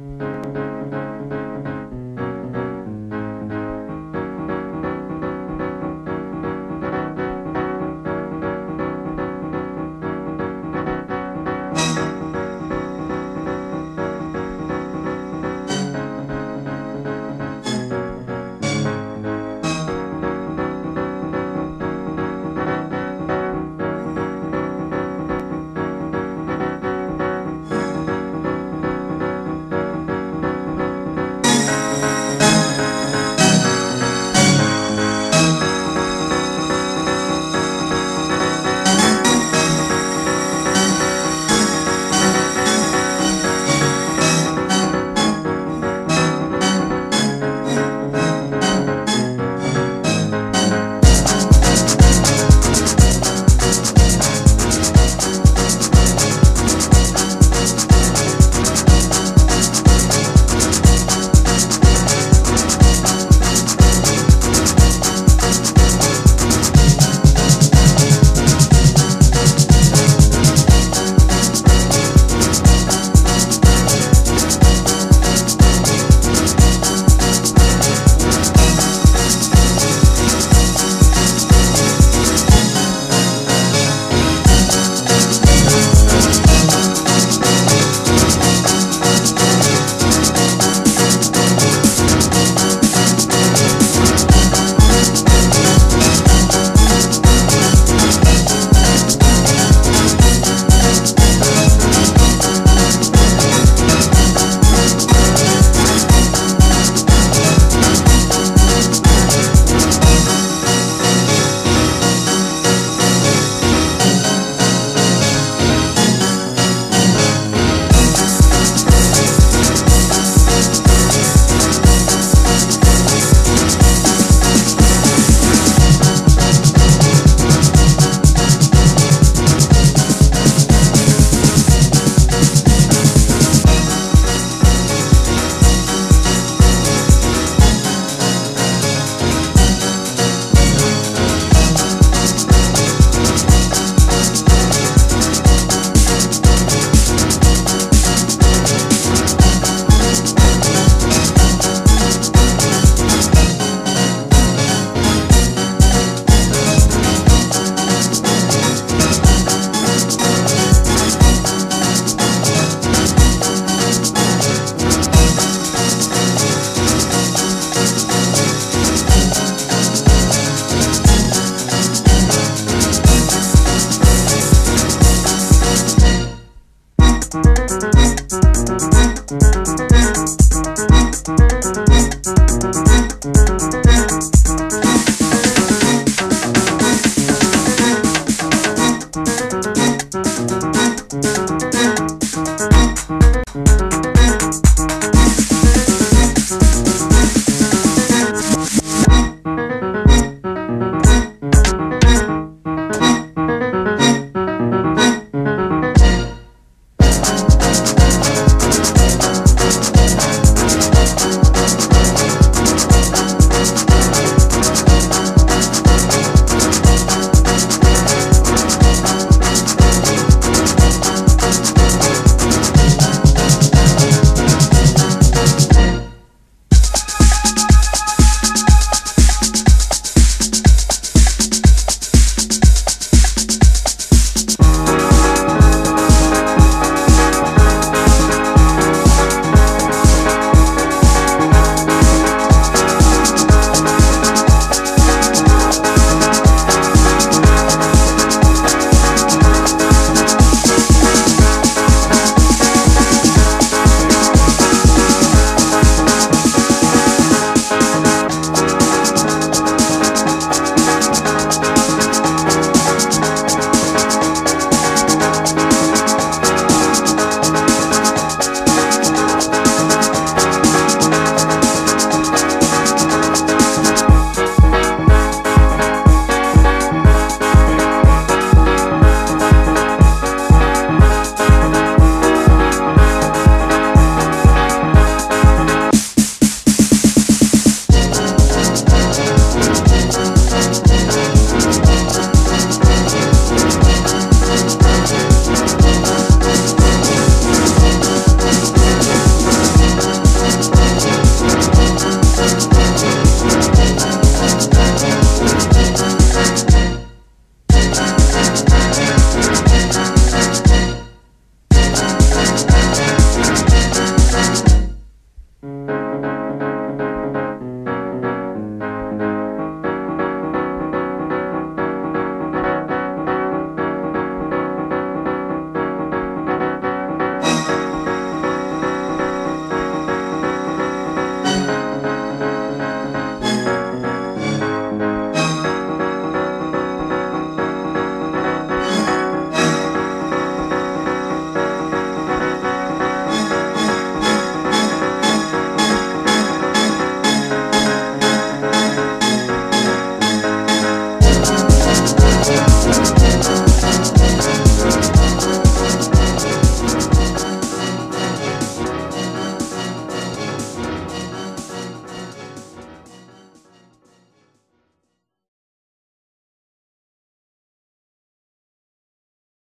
Bye.